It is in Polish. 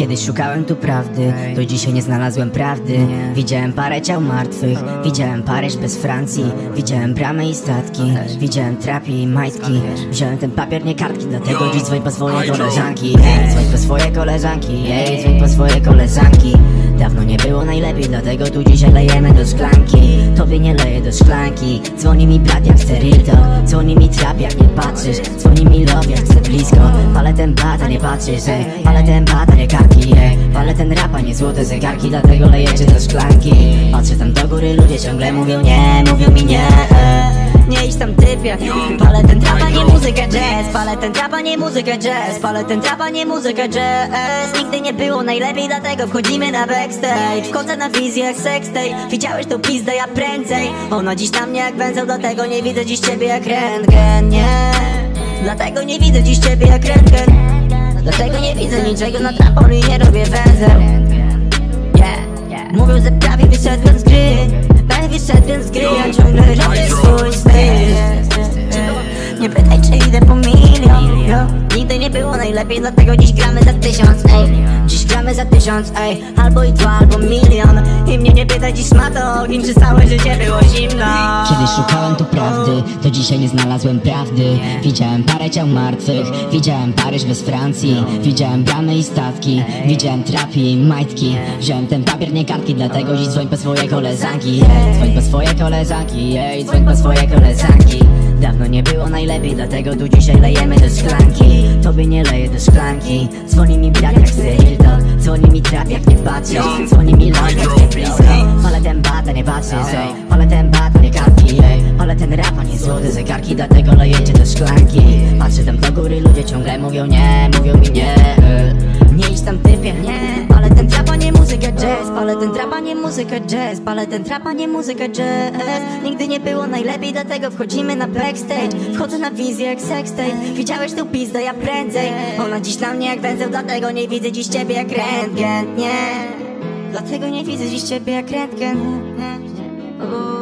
Kiedyś szukałem tu prawdy, do dzisiaj nie znalazłem prawdy. Widziałem parę ciał martwych, widziałem Paryż bez Francji Widziałem bramy i statki, widziałem trapie i majtki. Wziąłem ten papier, nie kartki, dlatego dziś dzwoń po swoje koleżanki. Ej, dzwoń po swoje koleżanki, ej, dzwoń po swoje koleżanki. Dawno nie było najlepiej, dlatego tu dzisiaj lejemy do szklanki. Tobie nie leję do szklanki. Dzwoni mi brat jak talk Dzwoni mi trap jak nie patrzysz. Dzwoni patrzysz, ej Palę ten bata, nie karki, ej Palę ten rapa, nie złote zegarki Dlatego lejecie do szklanki. Patrzę tam do góry, ludzie ciągle mówią nie Mówią mi nie, ej. Nie idź tam typie. Palę ten trapa, nie muzykę jazz. Palę ten trapa, nie muzykę jazz. Palę ten trapa, nie muzykę jazz. Nigdy nie było najlepiej, dlatego wchodzimy na backstage. Wchodzę na wizję jak Widziałeś tą pizdę, ja prędzej. Ona dziś na mnie jak węzeł, dlatego nie widzę dziś ciebie jak rentgen, nie. Dlatego nie widzę dziś ciebie jak rentgen Dlatego nie widzę niczego na trampolinie nie robię węzeł. Yeah, mówią, że prawie wyszedłem z gry. Prawie wyszedłem z gry, ja ciągle robię swój styl. Nie pytaj czy idę po. Nigdy nie było najlepiej, dlatego dziś gramy za tysiąc ej. Dziś gramy za tysiąc, ej. Albo i dwa, albo milion. I mnie nie pytaj dziś ma to ogień, czy całe życie było zimno. Kiedyś szukałem tu prawdy, do dzisiaj nie znalazłem prawdy. Widziałem parę ciał martwych, widziałem Paryż bez Francji. Widziałem bramy i statki, widziałem trapi i majtki. Wziąłem ten papier, nie kartki, dlatego dziś dzwoń po swoje koleżanki. Ej, dzwoń po swoje koleżanki, ej, dzwoń po swoje koleżanki Dawno nie było najlepiej, dlatego tu dzisiaj lejemy do szklanki. Tobie nie leję do szklanki. Dzwoni mi brat jak real talk Dzwoni mi trap jak nie patrzysz Dzwoni mi love jak chce blisko Palę ten bata, nie patrzysz, Palę ten bata, nie kartki, ej. Palę ten rapa, nie złote zegarki Dlatego lejecie do szklanki. Patrzę tam do góry, ludzie ciągle mówią nie Mówią mi nie Nie idź tam typie, nie jazz Palę ten trapa, nie muzykę jazz Palę ten trapa, nie muzykę jazz. Nigdy nie było najlepiej, dlatego wchodzimy na backstage. Wchodzę na wizję jak sextape. Widziałeś tą pizdę, ja prędzej. Ona dziś na mnie jak węzeł, dlatego nie widzę dziś ciebie jak rentgen, nie. Dlatego nie widzę dziś ciebie jak rentgen nie.